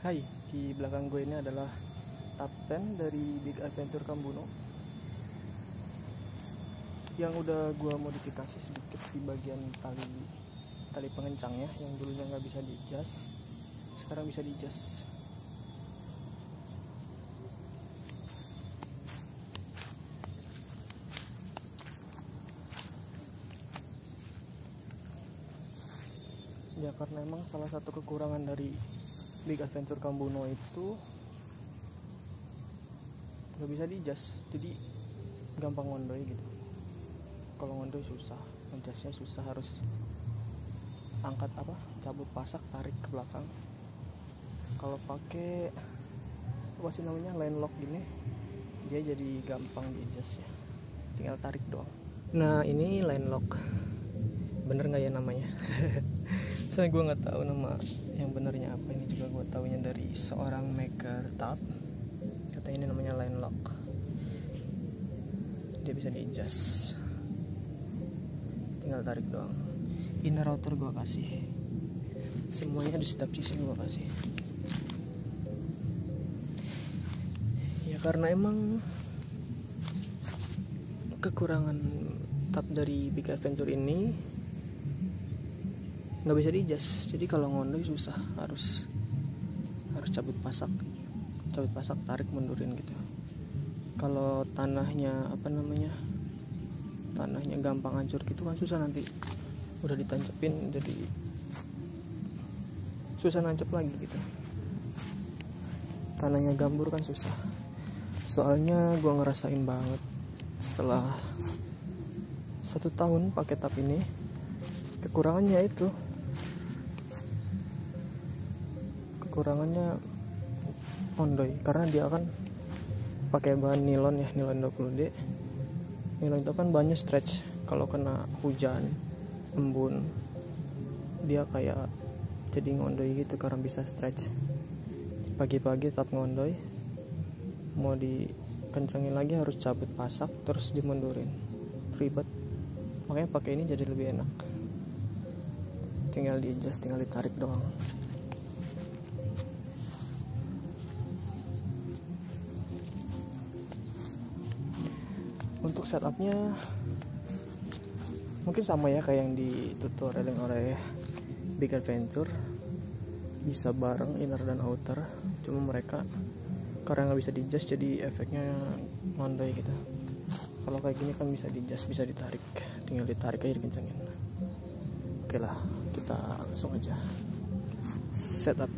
Hai, di belakang gue ini adalah top 10 dari Big Adventure Kambuno. Yang udah gue modifikasi sedikit di bagian tali tali pengencangnya yang dulunya nggak bisa di adjust sekarang bisa di adjust ya karena emang salah satu kekurangan dari Big Adventure Kambuno itu nggak bisa di adjust jadi gampang ngondoy gitu. Kalau ngondoy susah. Adjustnya susah harus angkat apa? Cabut pasak tarik ke belakang. Kalau pakai apa sih namanya? Line lock gini dia jadi gampang di adjust ya. Tinggal tarik doang. Nah ini line lock bener nggak ya namanya saya gue nggak tahu nama yang benernya apa ini juga gue taunya dari seorang maker tab katanya ini namanya line lock. Dia bisa di adjust tinggal tarik doang. Inner router gue kasih. Semuanya di setiap sisi gue kasih. Ya karena emang kekurangan tab dari Big Adventure ini nggak bisa di adjust jadi kalau ngondoy susah harus harus cabut pasak. Cabut pasak tarik mundurin gitu. Kalau tanahnya apa namanya tanahnya gampang hancur gitu kan susah nanti udah ditancepin jadi susah nancep lagi gitu. Tanahnya gambur kan susah. Soalnya gua ngerasain banget setelah satu tahun pakai tap ini kekurangannya itu kekurangannya ondoy karena dia kan pakai bahan nilon ya nilon 20D nilon itu kan banyak stretch. Kalau kena hujan embun dia kayak jadi ngondoy gitu karena bisa stretch. Pagi-pagi tetap ngondoy. Mau dikencengin lagi harus cabut pasak terus dimundurin. Ribet. Makanya pakai ini jadi lebih enak. Tinggal di adjust tinggal ditarik doang setupnya mungkin sama ya kayak yang di tutorial oleh Big Adventure. Bisa bareng inner dan outer cuma mereka karena nggak bisa di adjust jadi efeknya mondoi gitu. Kalau kayak gini kan bisa di adjust bisa ditarik tinggal ditarik aja dikencengin. Oke lah kita langsung aja. Setup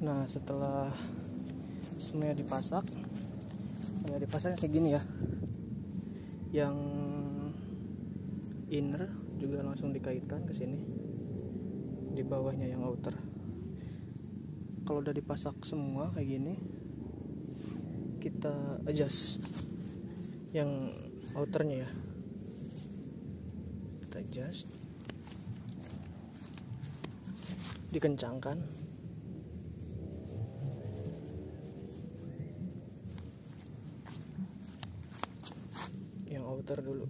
nah setelah semuanya dipasak semuanya dipasak kayak gini ya. Yang inner juga langsung dikaitkan ke sini. Di bawahnya yang outer. Kalau udah dipasak semua kayak gini kita adjust yang outernya ya. Kita adjust. Dikencangkan outer dulu.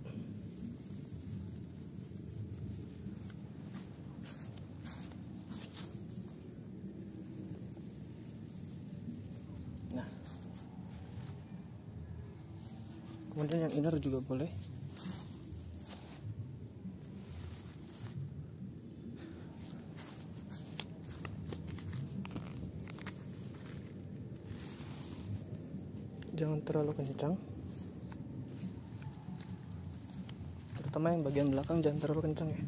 Nah. Kemudian yang inner juga boleh. Jangan terlalu kencang terutama yang bagian belakang jangan terlalu kencang ya.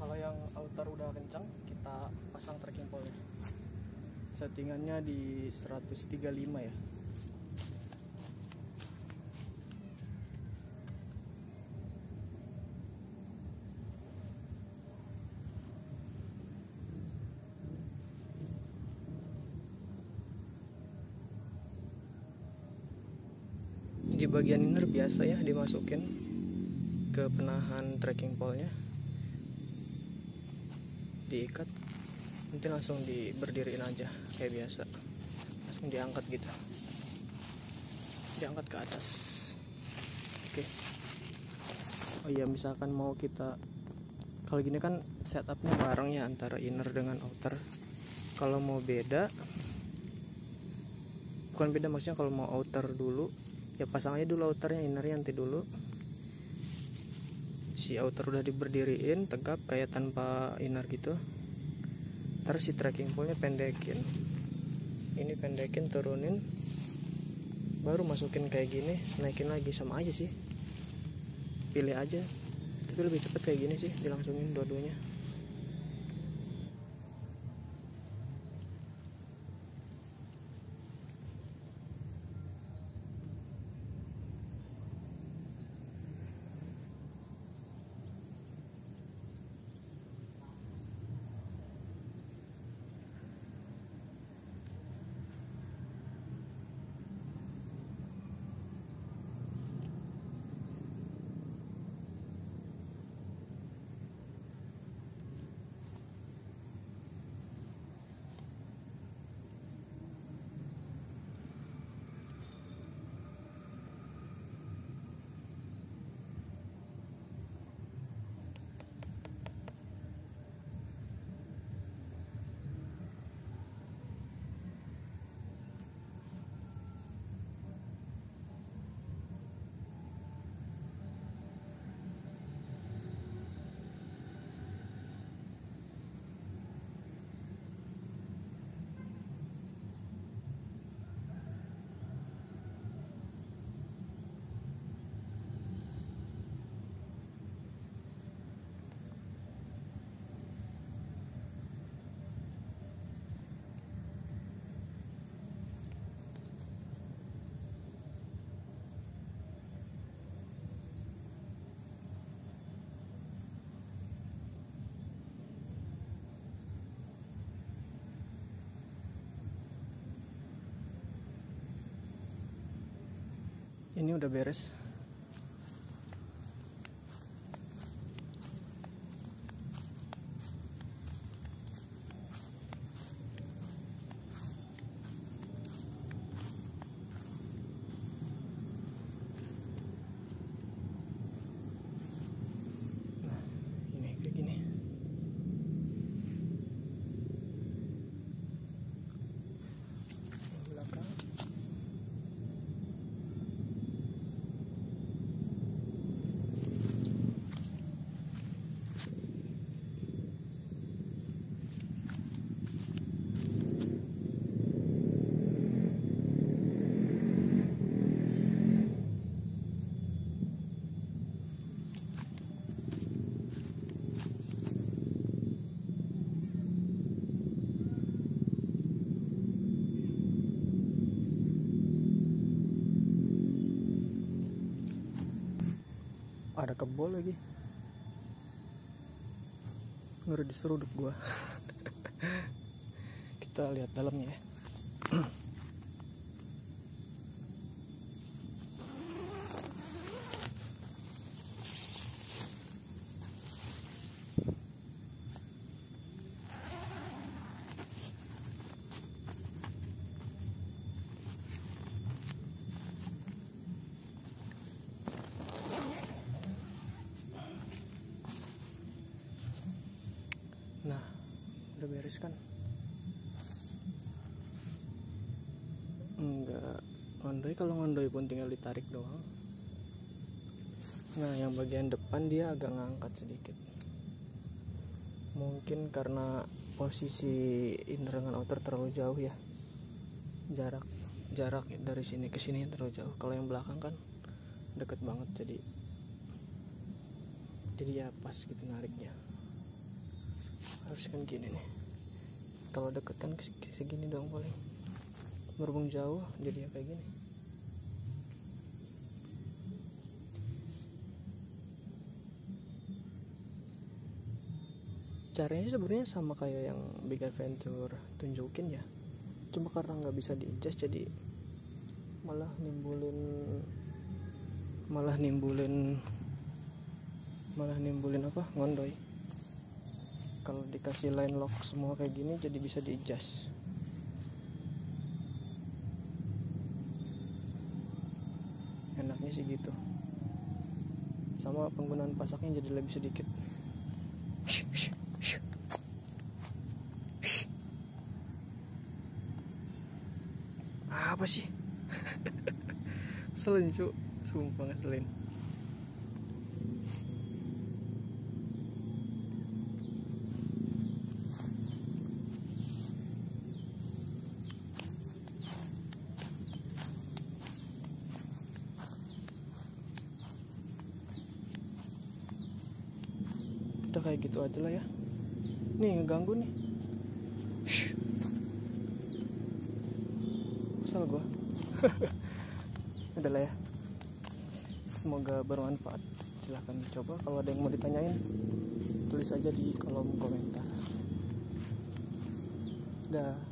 Kalau yang outer udah kencang kita pasang tracking pole settingannya di 135 ya di bagian inner biasa ya dimasukin ke penahan tracking pole-nya. Diikat nanti langsung diberdiriin aja kayak biasa. Langsung diangkat gitu. Diangkat ke atas. Oke. Oh iya misalkan mau kita kalau gini kan setupnya bareng ya antara inner dengan outer. Kalau mau beda bukan beda maksudnya kalau mau outer dulu ya pasang aja dulu outernya innernya nanti dulu. Si outer udah diberdiriin tegap kayak tanpa inner gitu. Terus si tracking pole pendekin. Ini pendekin turunin. Baru masukin kayak gini naikin lagi. Sama aja sih. Pilih aja. Tapi lebih cepet kayak gini sih dilangsungin dua-duanya ini udah beres nah ini kayak gini Yang belakang suara kebol lagi. Ngeri diseruduk gua. Kita lihat dalamnya ya nah udah beres kan enggak. Ngondoi kalau ngondoi pun tinggal ditarik doang. Nah yang bagian depan dia agak ngangkat sedikit. Mungkin karena posisi inner dengan outer terlalu jauh ya. Jarak jarak dari sini ke sini terlalu jauh. Kalau yang belakang kan deket banget jadi jadi ya pas gitu nariknya. Harus kan gini nih kalau deket kan segini dong paling. Berhubung jauh jadi ya kayak gini. Caranya sebenarnya sama kayak yang Big Adventure tunjukin ya. Cuma karena nggak bisa di adjust jadi malah nimbulin malah nimbulin malah nimbulin apa? Ngondoi kalau dikasih line lock semua kayak gini jadi bisa di adjust enaknya sih gitu. Sama penggunaan pasaknya jadi lebih sedikit. Apa sih? Ngeselin cu sumpah ngeselin udah kayak gitu aja lah ya. Nih ngeganggu nih. Kesel gua. Udah lah ya. Semoga bermanfaat. Silahkan dicoba. Kalau ada yang mau ditanyain tulis aja di kolom komentar. Dah